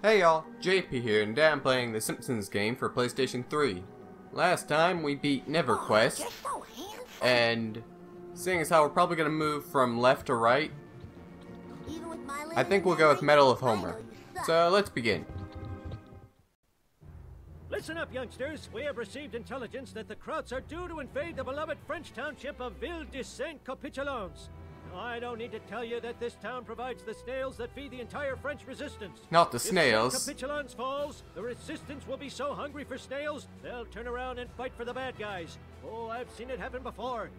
Hey y'all, JP here, and today I'm playing the Simpsons game for PlayStation 3. Last time we beat NeverQuest, and seeing as how we're probably going to move from left to right, I think we'll go with Medal of Homer. So let's begin. Listen up, youngsters. We have received intelligence that the Krauts are due to invade the beloved French township of Ville de Saint Capitulons. I don't need to tell you that this town provides the snails that feed the entire French resistance. Not the snails. Saint Capitulons falls, the resistance will be so hungry for snails, they'll turn around and fight for the bad guys. Oh, I've seen it happen before.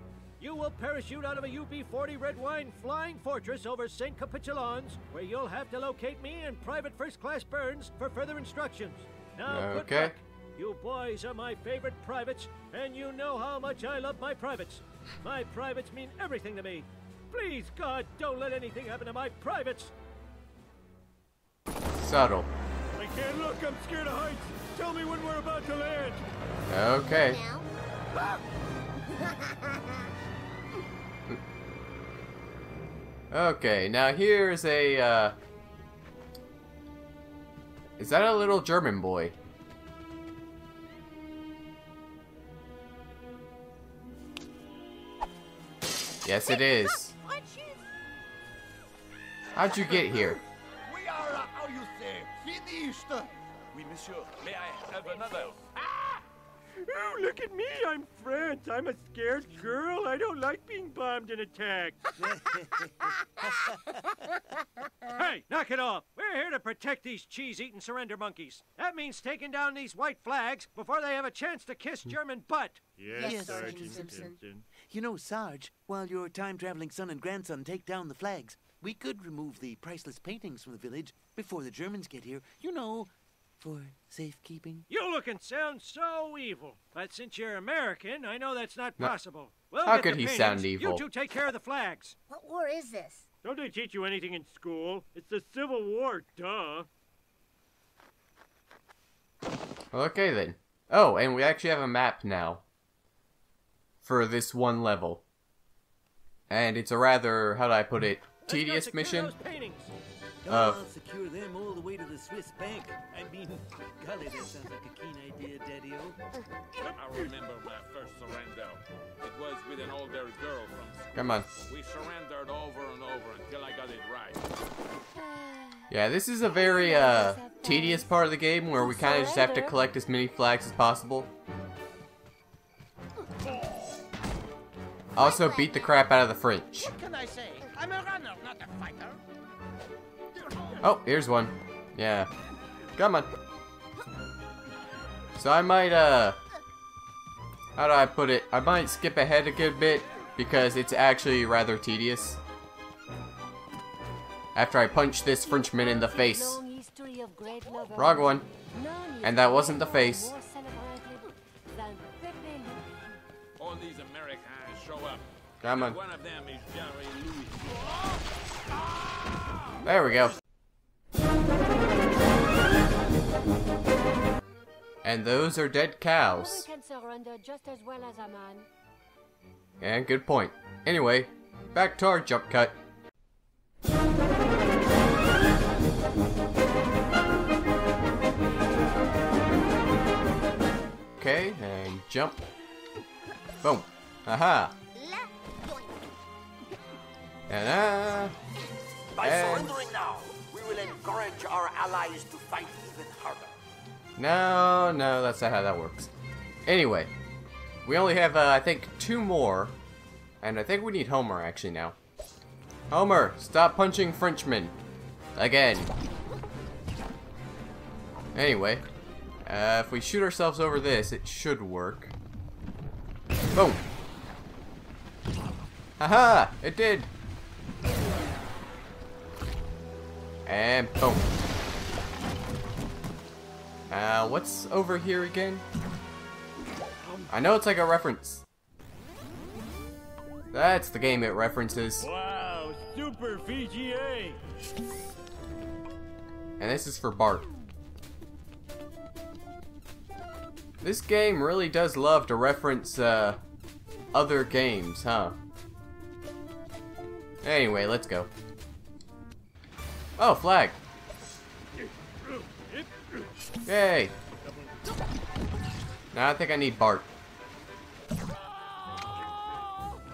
You will parachute out of a UB-40 Red Wine flying fortress over St. Capitulans, where you'll have to locate me and Private First Class Burns for further instructions. Now, good Okay. luck. You boys are my favorite privates, and you know how much I love my privates. My privates mean everything to me. Please, God, don't let anything happen to my privates. Subtle. I can't look. I'm scared of heights. Tell me when we're about to land. Okay. Okay, now here's a, uh... Is that a little German boy? Yes, it is. How'd you get here? We are, uh, how you say, finished. Oui, monsieur. May I have another? Oh, look at me. I'm France. I'm a scared girl. I don't like being bombed and attacked. hey, knock it off. We're here to protect these cheese-eating surrender monkeys. That means taking down these white flags before they have a chance to kiss German butt. Yes, Sergeant Simpson. You know, Sarge, while your time-traveling son and grandson take down the flags, we could remove the priceless paintings from the village before the Germans get here. You know, for safekeeping. You look and sound so evil. But since you're American, I know that's not No. possible. We'll How get could the he paintings. sound evil? You two take care of the flags. What war is this? Don't they teach you anything in school? It's the Civil War, duh. Okay then. Oh, and we actually have a map now. For this one level. And it's a rather, how do I put it, Let's go tedious mission? those. Come Uh, I'll secure them all the way to the Swiss bank. I mean, golly, that sounds like a keen idea, Daddy-O. I remember my first surrender. It was with an older girl from school. Come on. We surrendered over and over until I got it right. Yeah, this is a very, uh, tedious part of the game where we kind of just have to collect as many flags as possible. Also, beat the crap out of the French. What can I say? I'm a runner, not a fighter. Oh, here's one. Yeah. Come on. So I might, uh... How do I put it? I might skip ahead a good bit because it's actually rather tedious. After I punch this Frenchman in the face. Wrong one. And that wasn't the face. All these Americans show up. Come on. One of them is Jerry Lewis. There we go. And those are dead cows. can as as. And good point. Anyway, back to our jump cut. Okay, and jump. Boom. Aha. And By And- surrendering now, we will encourage our allies to fight even harder. no, no, that's not how that works. Anyway, we only have, uh, I think, two more. And I think we need Homer actually now. Homer, stop punching Frenchmen. Again. Anyway, uh, if we shoot ourselves over this, it should work. Boom. Haha, it did. And boom. Uh, what's over here again? I know it's like a reference. That's the game it references. Wow, super VGA. And this is for Bart. This game really does love to reference, uh, other games, huh? Anyway, let's go. Oh, flag. Yay! Now I think I need Bart.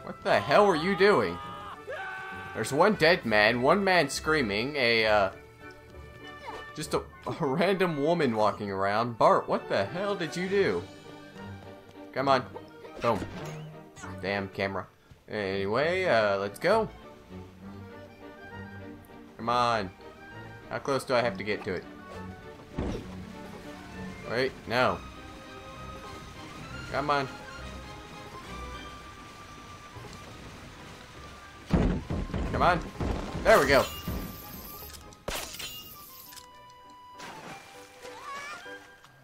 What the hell were you doing? There's one dead man, one man screaming, a, uh... Just a, a random woman walking around. Bart, what the hell did you do? Come on. Boom. Damn camera. Anyway, uh, let's go. Come on. How close do I have to get to it? Wait, no. Come on. Come on. There we go.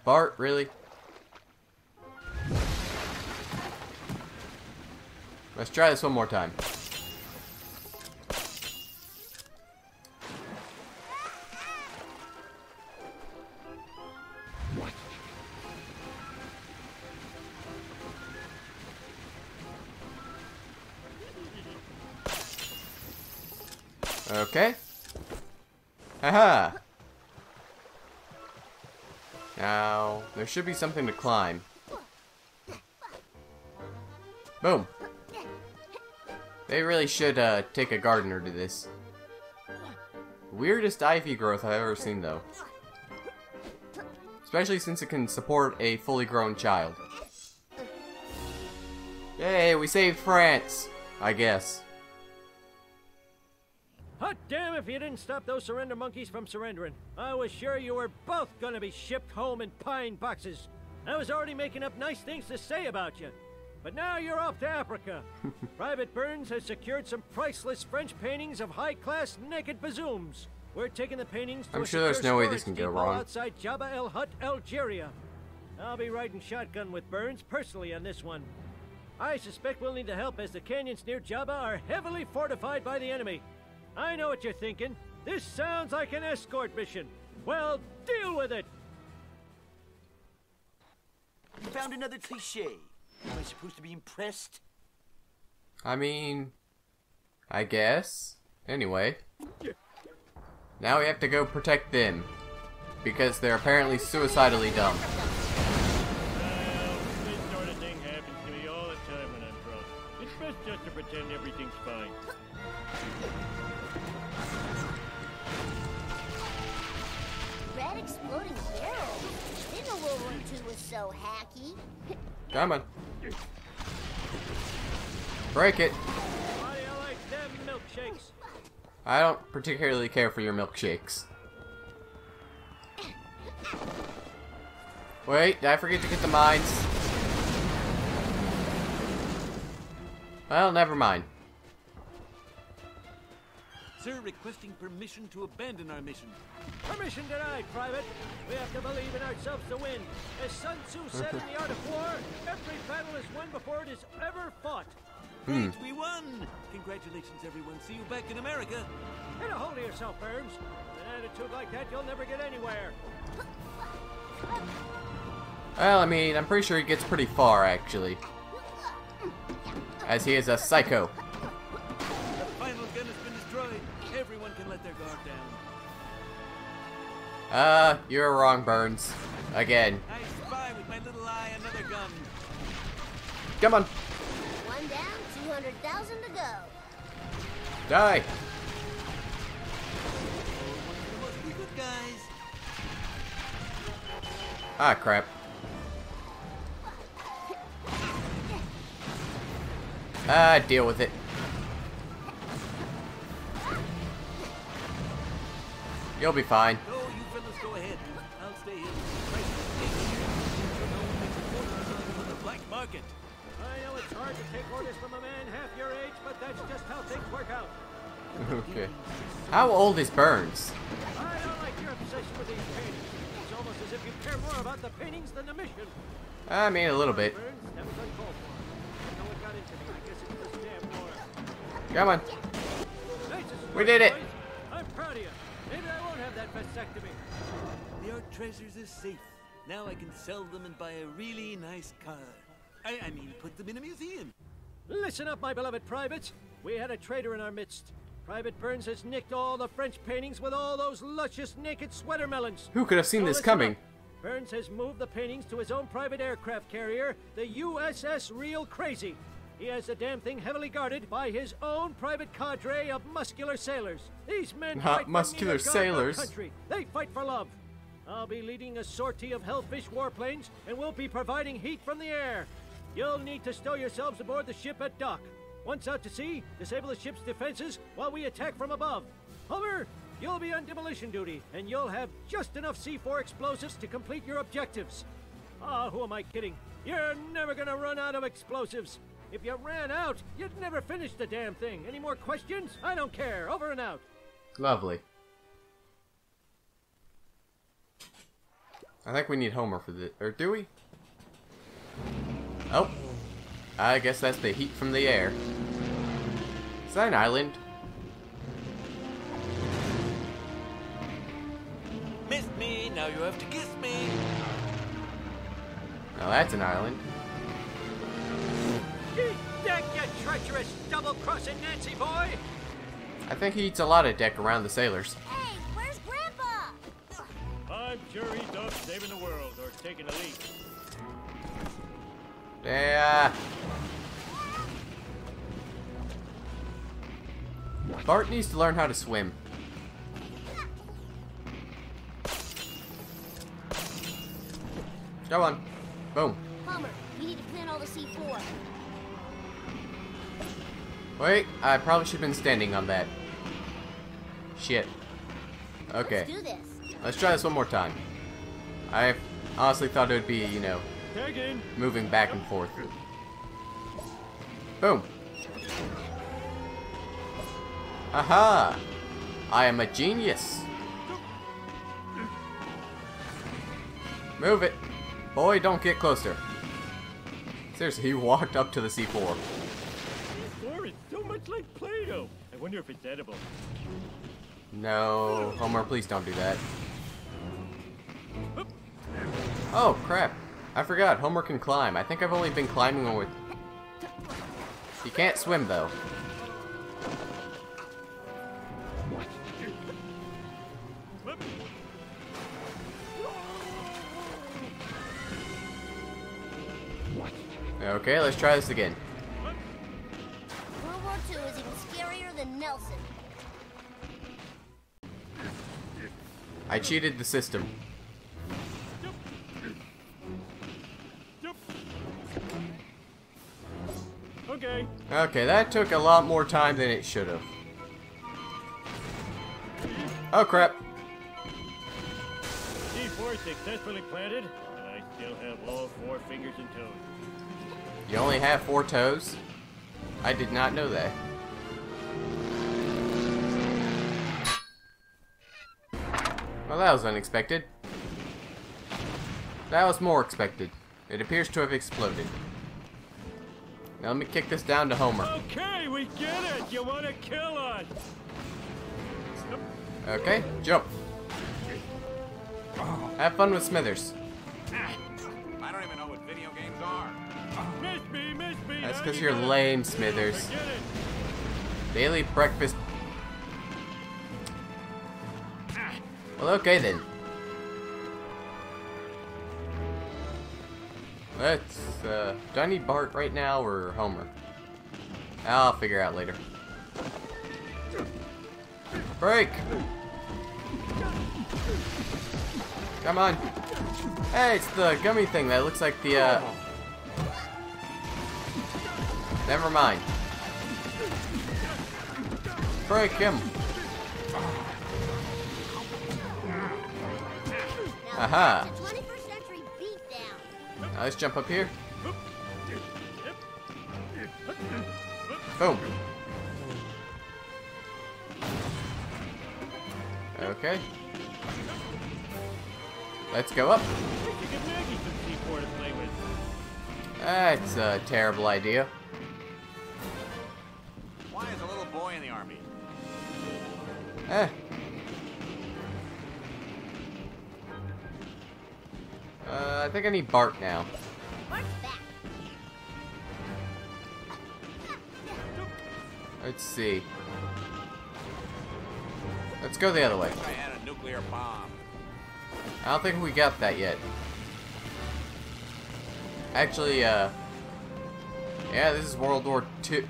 Bart, really? Let's try this one more time. Should be something to climb. Boom. They really should uh, take a gardener to this. Weirdest ivy growth I've ever seen, though. Especially since it can support a fully grown child. Yay, we saved France! I guess. If you didn't stop those surrender monkeys from surrendering. I was sure you were both gonna be shipped home in pine boxes. I was already making up nice things to say about you. But now you're off to Africa. Private Burns has secured some priceless French paintings of high-class naked bazooms. We're taking the paintings to I'm sure there's no way this can go wrong. outside Jabba El Hut, Algeria. I'll be riding shotgun with Burns personally on this one. I suspect we'll need the help as the canyons near Jabba are heavily fortified by the enemy. I know what you're thinking. This sounds like an escort mission. Well, deal with it. You found another cliche. Am I supposed to be impressed? I mean, I guess. Anyway. Now we have to go protect them. Because they're apparently suicidally dumb. So hacky. Come on. Break it. I don't particularly care for your milkshakes. Wait, did I forget to get the mines? Well, never mind. Sir, requesting permission to abandon our mission. Permission denied, Private. We have to believe in ourselves to win. As Sun Tzu said in The Art of War, every battle is won before it is ever fought. Hmm. Great, we won! Congratulations, everyone. See you back in America. Get a hold of yourself, Burns. With an attitude like that, you'll never get anywhere. Well, I mean, I'm pretty sure he gets pretty far, actually. As he is a psycho. Uh, you're wrong, Burns. Again. I spy with my little eye another gun. Come on. One down, 200,000 to go. Die. You must be good guys. Ah, crap. Ah, deal with it. You'll be fine. Take orders from a man half your age, but that's just how things work out. Okay. How old is Burns? I don't like your obsession with these paintings. It's almost as if you care more about the paintings than the mission. I mean, a little bit. Burns, that was uncalled for. I know what got into me. I guess it was this damn war. Come on. We did it. I'm proud of you. Maybe I won't have that vasectomy. The art treasures is safe. Now I can sell them and buy a really nice car. I, I mean, put them in a museum. Listen up, my beloved privates. We had a traitor in our midst. Private Burns has nicked all the French paintings with all those luscious naked sweater melons. Who could have seen So this coming? up. Burns has moved the paintings to his own private aircraft carrier, the USS Real Crazy. He has the damn thing heavily guarded by his own private cadre of muscular sailors. These men Not fight for muscular neither God nor sailors. country. They fight for love. I'll be leading a sortie of Hellfish warplanes, and we'll be providing heat from the air. You'll need to stow yourselves aboard the ship at dock. Once out to sea, disable the ship's defenses while we attack from above. Homer, you'll be on demolition duty, and you'll have just enough C4 explosives to complete your objectives. Ah, who am I kidding? You're never gonna run out of explosives. If you ran out, you'd never finish the damn thing. Any more questions? I don't care. Over and out. Lovely. I think we need Homer for this. Or do we? Oh. I guess that's the heat from the air. Is that an island? Missed me, now you have to kiss me. No, that's an island. Eat deck, you treacherous double-crossing Nancy boy! I think he eats a lot of deck around the sailors. Hey, where's Grandpa? I'm sure he's off saving the world or taking a leak. Yeah. Bart needs to learn how to swim. Go on. Boom. Homer, need to plant all the C4. Wait, I probably should have been standing on that. Shit. Okay, Let's let's try this one more time. I honestly thought it would be, you know. Moving back and forth. Boom. Aha! I am a genius. Move it. Boy, don't get closer. Seriously, he walked up to the C4. Or it's so much like Play-Doh. I wonder if it's edible. No, Homer, please don't do that. Oh, crap. I forgot, Homer can climb. I think I've only been climbing with... He can't swim, though. Okay, let's try this again. World War II is even scarier than Nelson. I cheated the system. Okay. Okay, that took a lot more time than it should have. Oh crap. C4 successfully planted, and I still have all four fingers and toes. You only have four toes? I did not know that. Well, that was unexpected. That was more expected. It appears to have exploded. Now let me kick this down to Homer. Okay, we get it. You want to kill us? Okay, jump. Have fun with Smithers. I don't even know what video games are. Miss me, miss me. That's because you you're lame, Smithers. Daily breakfast. Well, okay then. Let's, uh, do I need Bart right now or Homer? I'll figure out later. Break! Come on. Hey, it's the gummy thing that looks like the, uh... Never mind. Break him. Aha. Now let's jump up here. Boom. Okay. Let's go up. We should give Maggie some C4 to play with. That's a terrible idea. Why is a little boy in the army? Eh. I think I need Bart now. Let's see. Let's go the other way. I had a nuclear bomb. I don't think we got that yet. Actually, uh... Yeah, this is World War II.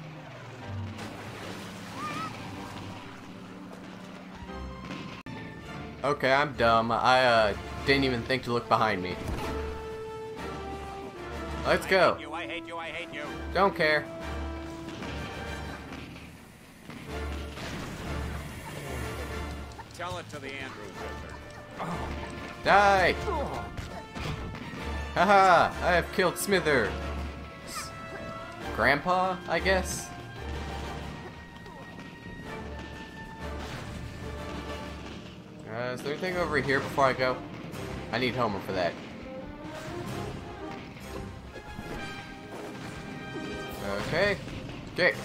Okay, I'm dumb. I, uh, didn't even think to look behind me. Let's go. You, I hate you, I hate you. Don't care. Tell it to the sister. Die! Haha! I have killed Smither! S- Grandpa, I guess? Uh, is there anything over here before I go? I need Homer for that. Okay. Okay.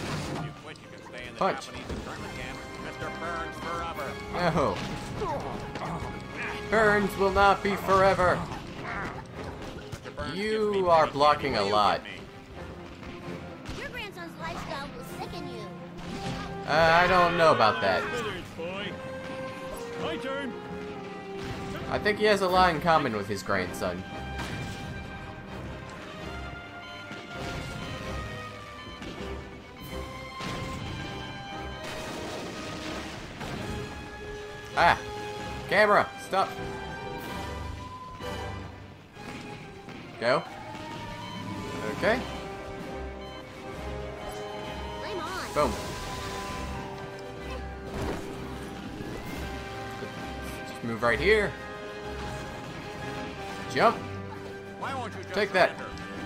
You quit, you can stay in the Punch. Japanese internment camp. Mr. Burns forever. No. Burns will not be forever. Burns You are blocking a lot. Your grandson's lifestyle will sicken you. Uh, I don't know about that. My turn. I think he has a lot in common with his grandson. Ah! Camera! Stop! Go. Okay. Flame on. Boom. Just move right here. Jump. Why won't you just Take that.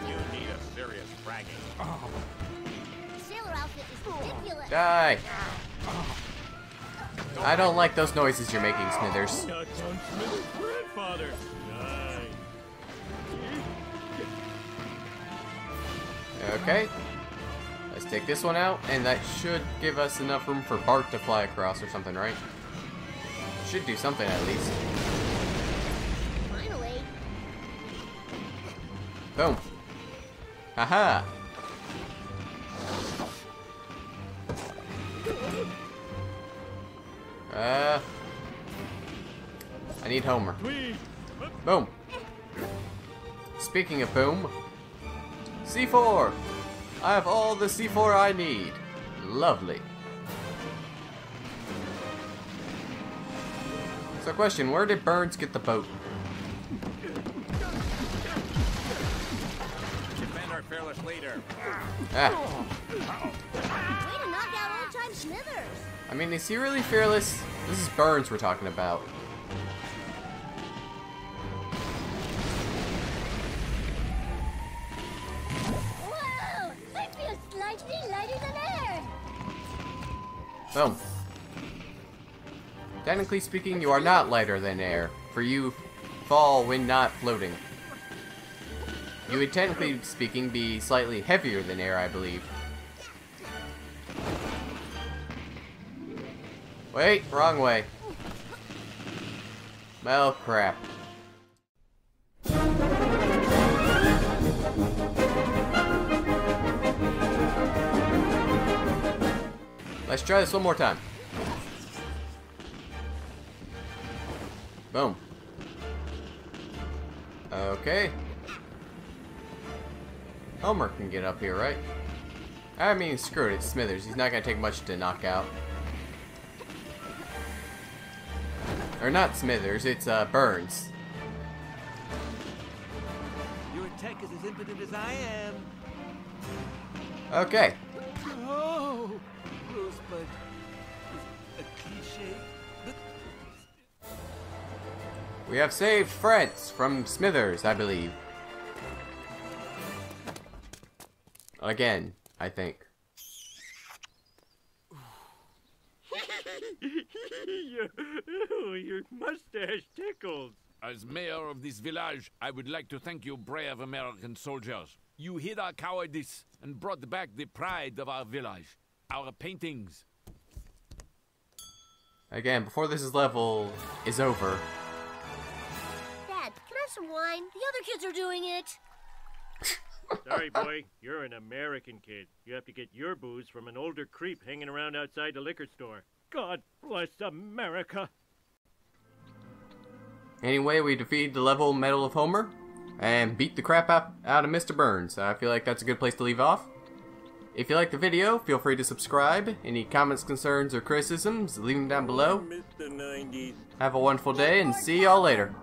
You need a serious fragging. Your sailor outfit is ridiculous. Die. I don't like those noises you're making, Smithers. Okay. Let's take this one out, and that should give us enough room for Bart to fly across or something, right? Should do something at least. Finally. Boom. Haha. Uh. I need Homer. Boom. Speaking of boom, C4. I have all the C4 I need. Lovely. So question, where did Burns get the boat? Defend our fearless leader. Ah, Way to knock out old time Smithers. I mean, is he really fearless? This is Burns we're talking about. Whoa! I feel slightly lighter than air. Boom. Technically speaking, you are not lighter than air, for you fall when not floating. You would technically speaking be slightly heavier than air, I believe. Wait, wrong way. Well, crap. Let's try this one more time. Boom. Okay. Homer can get up here, right? I mean, screw it, it's Smithers. He's not gonna take much to knock out. Or not Smithers, it's uh, Burns. Your attack is as impotent as I am. Okay. Oh, Rosebud is a cliche, but We have saved Freds from Smithers, I believe. Again, I think. Your, oh, your mustache tickles. As mayor of this village, I would like to thank you, brave American soldiers. You hid our cowardice and brought back the pride of our village, our paintings. Again, before this is level is over, Dad, can I have some wine? The other kids are doing it. Sorry, boy. You're an American kid. You have to get your booze from an older creep hanging around outside the liquor store. God bless America. Anyway, we defeated the level Medal of Homer and beat the crap out, out of Mr. Burns. I feel like that's a good place to leave off. If you like the video, feel free to subscribe. Any comments, concerns, or criticisms, leave them down below. Have a wonderful day and see y'all later.